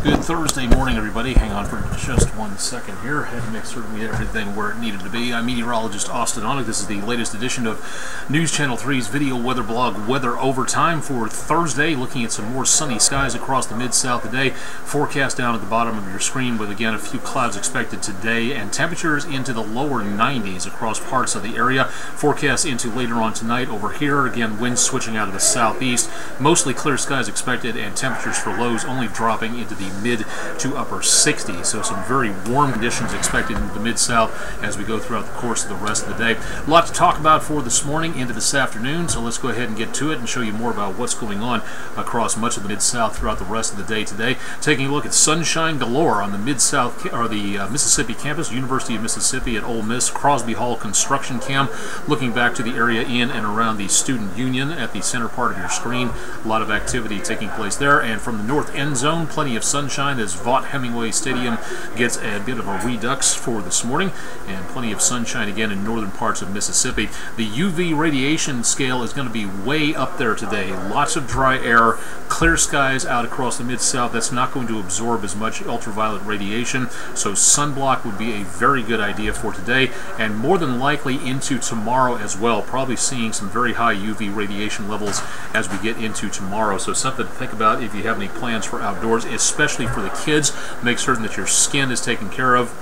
Good Thursday morning, everybody. Hang on for just one second here. Had to make certain we had everything where it needed to be. I'm meteorologist Austen Onek. This is the latest edition of News Channel 3's video weather blog Weather Overtime for Thursday. Looking at some more sunny skies across the mid-south today. Forecast down at the bottom of your screen with again a few clouds expected today and temperatures into the lower 90s across parts of the area. Forecast into later on tonight over here. Again, winds switching out of the southeast. Mostly clear skies expected and temperatures for lows only dropping into the mid to upper 60s. So some very warm conditions expected in the mid-south as we go throughout the course of the rest of the day. A lot to talk about for this morning into this afternoon, so let's go ahead and get to it and show you more about what's going on across much of the mid-south throughout the rest of the day today. Taking a look at sunshine galore on the mid-south or the uh, Mississippi campus, University of Mississippi at Ole Miss, Crosby Hall construction cam. Looking back to the area in and around the student union at the center part of your screen, a lot of activity taking place there. And from the north end zone, plenty of sunshine as Vaught Hemingway Stadium gets a bit of a redux for this morning, and plenty of sunshine again in northern parts of Mississippi. The UV radiation scale is going to be way up there today. Lots of dry air, clear skies out across the mid-south. That's not going to absorb as much ultraviolet radiation, so sunblock would be a very good idea for today, and more than likely into tomorrow as well. Probably seeing some very high UV radiation levels as we get into tomorrow. So something to think about if you have any plans for outdoors, especially for the kids. Make certain that your skin is taken care of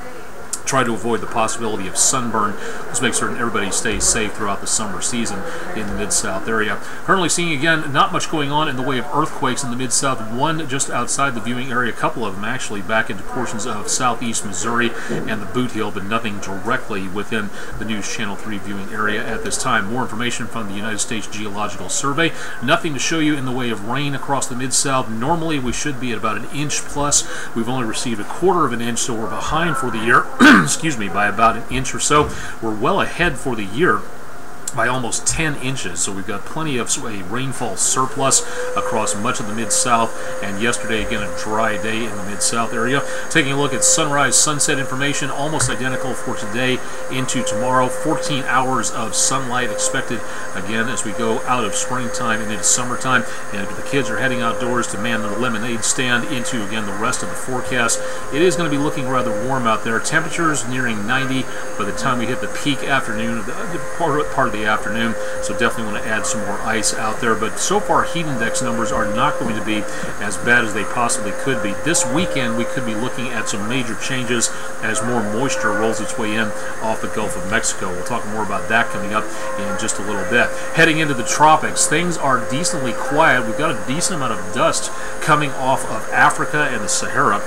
try to avoid the possibility of sunburn. Let's make certain everybody stays safe throughout the summer season in the Mid-South area. Currently seeing, again, not much going on in the way of earthquakes in the Mid-South. One just outside the viewing area, a couple of them actually back into portions of southeast Missouri and the Bootheel, but nothing directly within the News Channel 3 viewing area at this time. More information from the United States Geological Survey. Nothing to show you in the way of rain across the Mid-South. Normally we should be at about an inch plus. We've only received a quarter of an inch, so we're behind for the year. excuse me, by about an inch or so. We're well ahead for the year by almost 10 inches. So we've got plenty of a rainfall surplus across much of the mid-south. And yesterday, again, a dry day in the mid-south area. Taking a look at sunrise, sunset information, almost identical for today into tomorrow. 14 hours of sunlight expected again as we go out of springtime and into summertime. And the kids are heading outdoors to man the lemonade stand into, again, the rest of the forecast. It is going to be looking rather warm out there. Temperatures nearing 90 by the time we hit the peak afternoon, of the part of the afternoon, so definitely want to add some more ice out there. But so far, heat index numbers are not going to be as bad as they possibly could be. This weekend, we could be looking at some major changes as more moisture rolls its way in off the Gulf of Mexico. We'll talk more about that coming up in just a little bit. Heading into the tropics, things are decently quiet. We've got a decent amount of dust coming off of Africa and the Sahara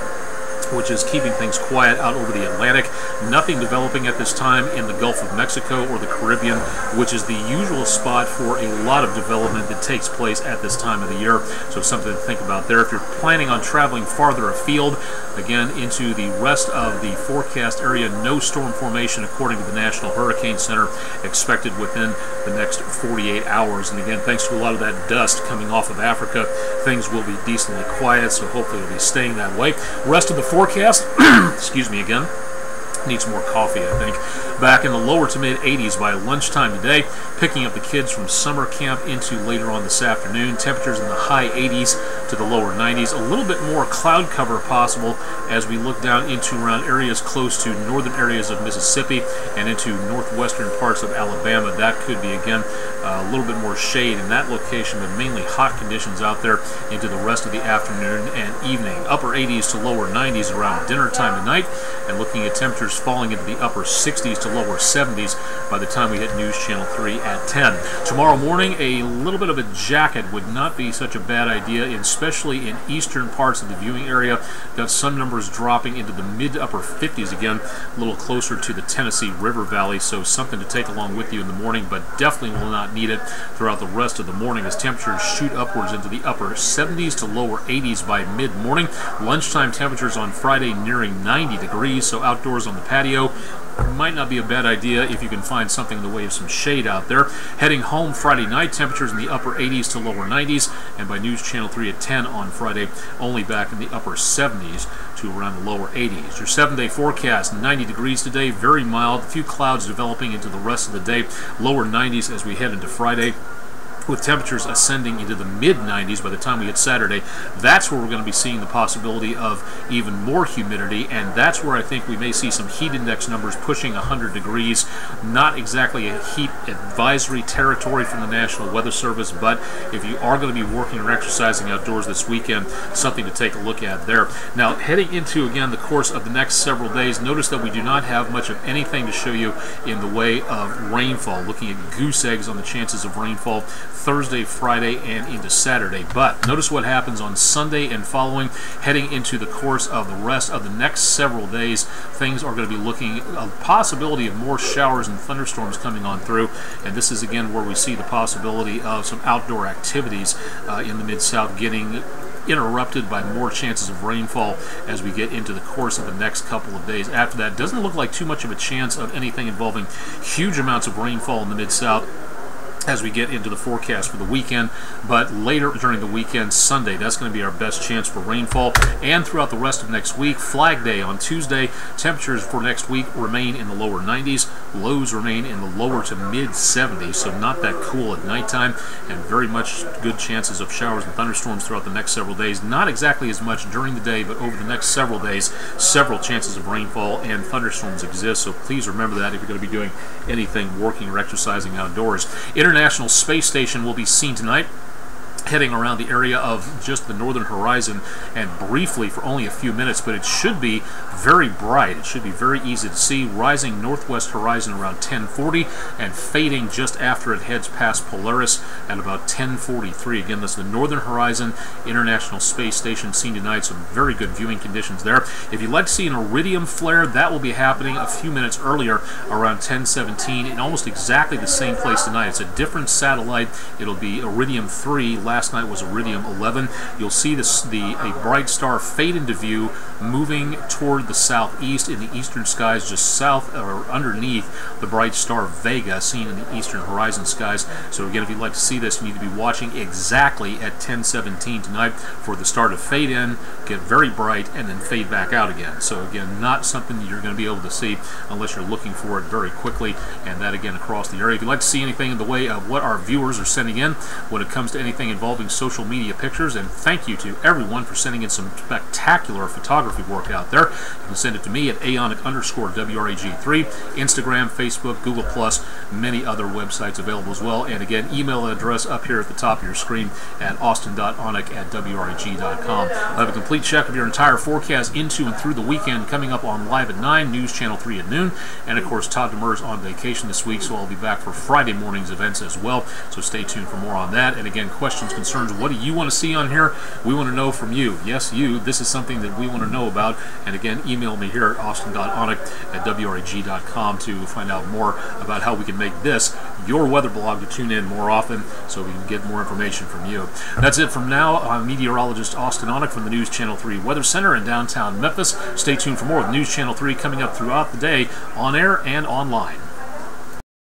which is keeping things quiet out over the Atlantic. Nothing developing at this time in the Gulf of Mexico or the Caribbean, which is the usual spot for a lot of development that takes place at this time of the year. So something to think about there. If you're planning on traveling farther afield, again into the rest of the forecast area, no storm formation according to the National Hurricane Center expected within the next 48 hours. And again, thanks to a lot of that dust coming off of Africa, things will be decently quiet, so hopefully it'll be staying that way. Rest of the forecast, excuse me again, needs more coffee, I think. Back in the lower to mid 80s by lunchtime today, picking up the kids from summer camp into later on this afternoon. Temperatures in the high 80s to the lower 90s. A little bit more cloud cover possible as we look down into around areas close to northern areas of Mississippi and into northwestern parts of Alabama. That could be, again, a little bit more shade in that location, but mainly hot conditions out there into the rest of the afternoon and evening. Upper 80s to lower 90s around dinner time tonight, and looking at temperatures falling into the upper 60s to lower 70s by the time we hit News Channel 3 at 10. Tomorrow morning, a little bit of a jacket would not be such a bad idea, especially in eastern parts of the viewing area. Got sun numbers dropping into the mid upper 50s again, a little closer to the Tennessee River Valley, so something to take along with you in the morning, but definitely will not need it throughout the rest of the morning as temperatures shoot upwards into the upper 70s to lower 80s by mid-morning. Lunchtime temperatures on Friday nearing 90 degrees, so outdoors on the patio might not be a bad idea if you can find something in the way of some shade out there. Heading home Friday night, temperatures in the upper 80s to lower 90s, and by News Channel 3 at 10 on Friday, only back in the upper 70s to around the lower 80s. Your seven day forecast 90 degrees today, very mild, a few clouds developing into the rest of the day, lower 90s as we head into Friday with temperatures ascending into the mid 90s by the time we hit Saturday, that's where we're going to be seeing the possibility of even more humidity, and that's where I think we may see some heat index numbers pushing 100 degrees. Not exactly a heat advisory territory from the National Weather Service, but if you are going to be working or exercising outdoors this weekend, something to take a look at there. Now, heading into again the course of the next several days, notice that we do not have much of anything to show you in the way of rainfall. Looking at goose eggs on the chances of rainfall Thursday, Friday, and into Saturday. But notice what happens on Sunday and following, heading into the course of the rest of the next several days. Things are going to be looking a possibility of more showers and thunderstorms coming on through, and this is again where we see the possibility of some outdoor activities uh, in the Mid South getting interrupted by more chances of rainfall as we get into the course of the next couple of days. After that, doesn't look like too much of a chance of anything involving huge amounts of rainfall in the Mid South as we get into the forecast for the weekend. But later during the weekend, Sunday, that's going to be our best chance for rainfall. And throughout the rest of next week, Flag Day on Tuesday, temperatures for next week remain in the lower 90s. Lows remain in the lower to mid 70s, so not that cool at nighttime, and very much good chances of showers and thunderstorms throughout the next several days. Not exactly as much during the day, but over the next several days, several chances of rainfall and thunderstorms exist. So please remember that if you're going to be doing anything working or exercising outdoors. International Space Station will be seen tonight heading around the area of just the northern horizon and briefly for only a few minutes, but it should be very bright. It should be very easy to see, rising northwest horizon around 1040 and fading just after it heads past Polaris at about 1043. Again, that's the northern horizon International Space Station seen tonight. Some very good viewing conditions there. If you'd like to see an iridium flare, that will be happening a few minutes earlier around 1017 in almost exactly the same place tonight. It's a different satellite. It'll be Iridium 3 last night was Iridium 11. You'll see this, the a bright star fade into view, moving toward the southeast in the eastern skies, just south or underneath the bright star Vega, seen in the eastern horizon skies. So again, if you'd like to see this, you need to be watching exactly at 10:17 tonight for the star to fade in, get very bright, and then fade back out again. So again, not something you're going to be able to see unless you're looking for it very quickly, and that again across the area. If you'd like to see anything in the way of what our viewers are sending in when it comes to anything involving social media pictures. And thank you to everyone for sending in some spectacular photography work out there. You can send it to me at aonek underscore WREG3, Instagram, Facebook, Google Plus, many other websites available as well. And again, email address up here at the top of your screen at austen.onek at WREG.com. I'll have a complete check of your entire forecast into and through the weekend coming up on Live at 9, News Channel 3 at noon. And of course, Todd Demers on vacation this week, so I'll be back for Friday morning's events as well. So stay tuned for more on that. And again, questions concerns, what do you want to see on here? We want to know from you. Yes, you. This is something that we want to know about. And again, email me here at austen.onek at wreg.com to find out more about how we can make this your weather blog to tune in more often so we can get more information from you. That's it from now. I'm meteorologist Austen Onek from the News Channel 3 Weather Center in downtown Memphis. Stay tuned for more News Channel 3 coming up throughout the day on air and online.